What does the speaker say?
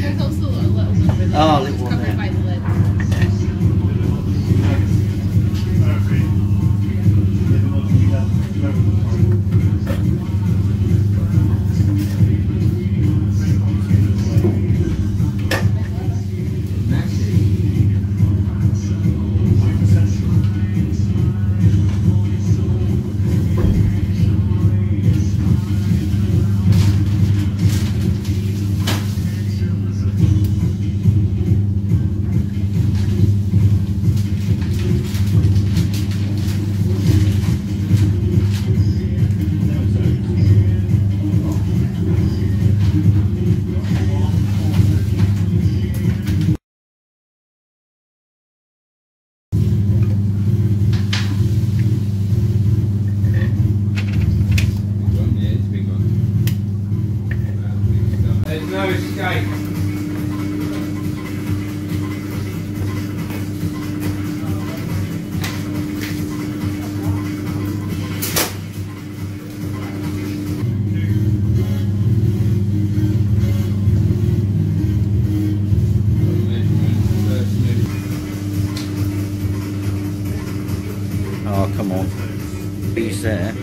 快告诉我我 escape. Oh, come on. He's there.